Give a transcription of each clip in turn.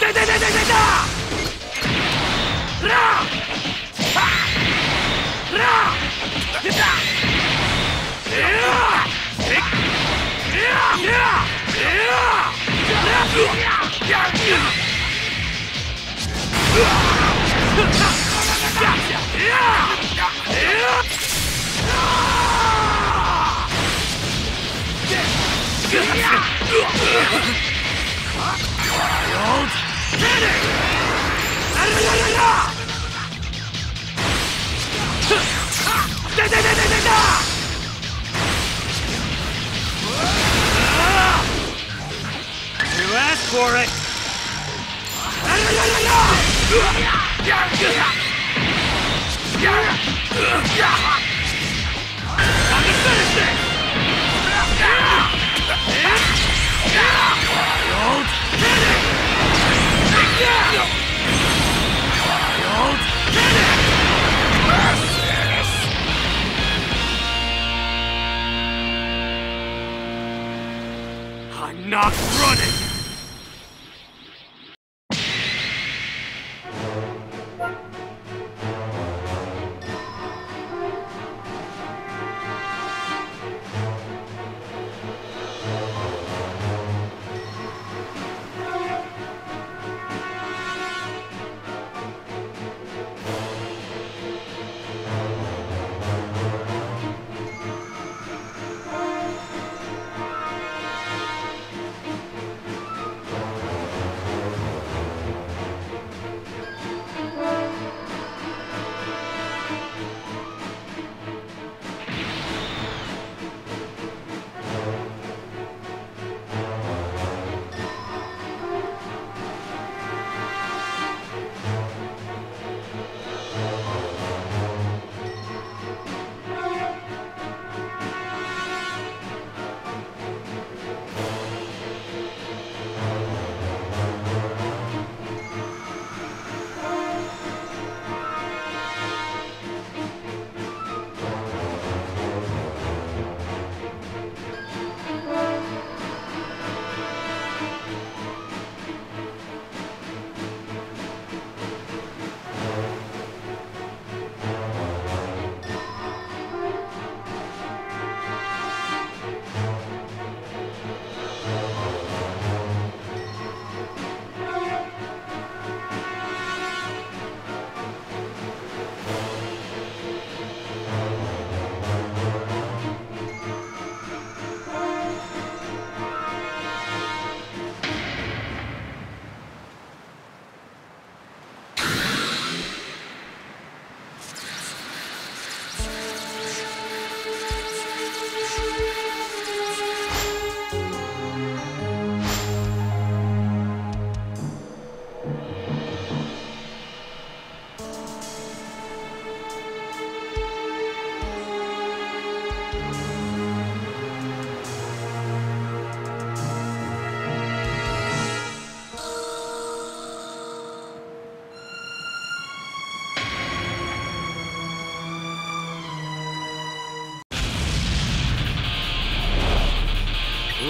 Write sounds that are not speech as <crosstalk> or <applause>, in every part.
出て出て出て for it! Finish this! Wild Wild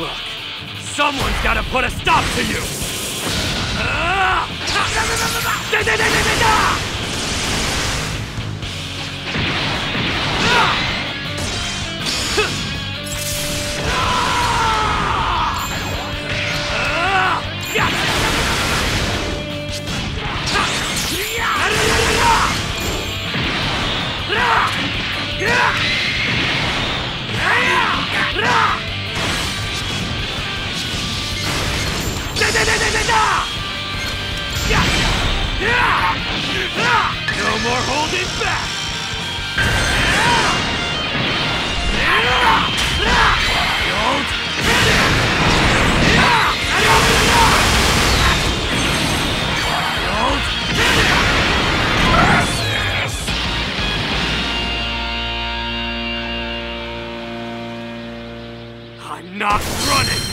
Look, someone's gotta put a stop to you! More holding back! I'm not running!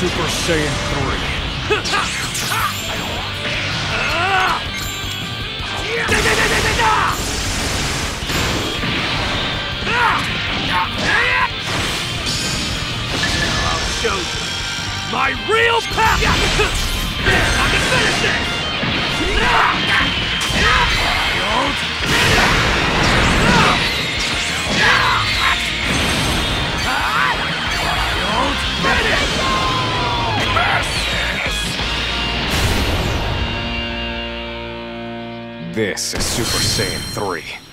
Super Saiyan 3. I'll show you my real power! <laughs> Gonna finish! This is Super Saiyan 3.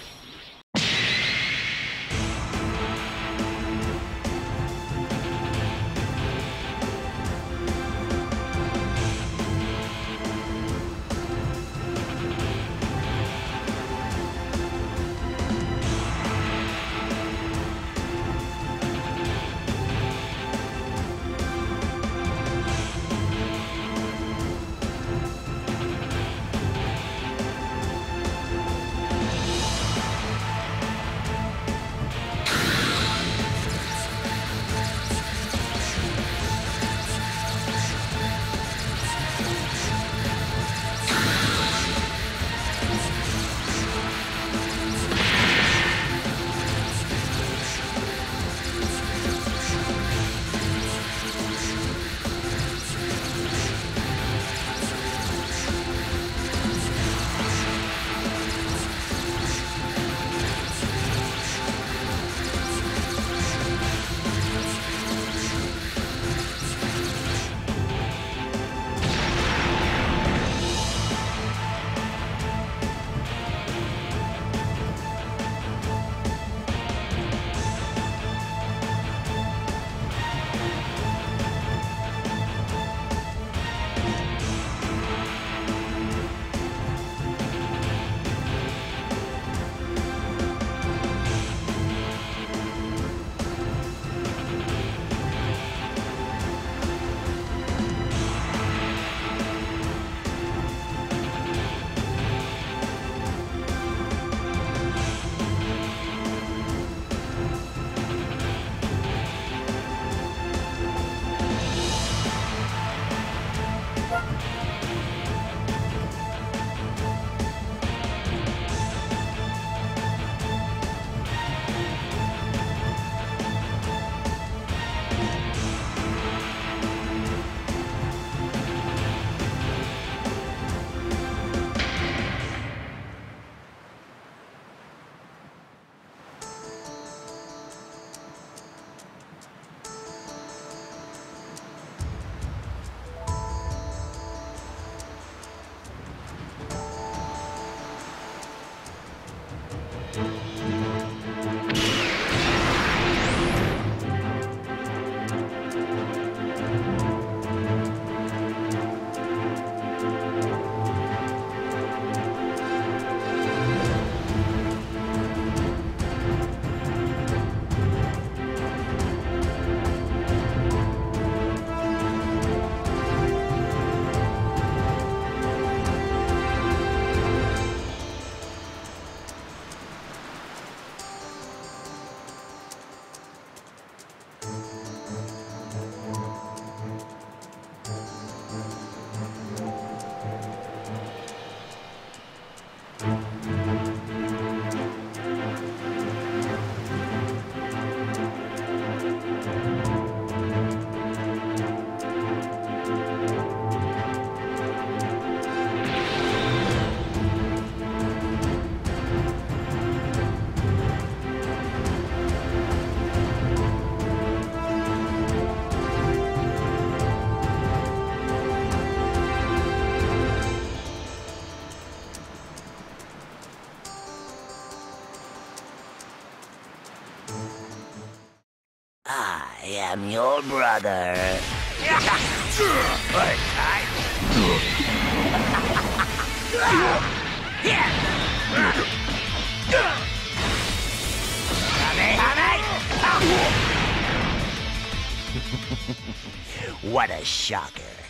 am your brother. <laughs> what a shocker.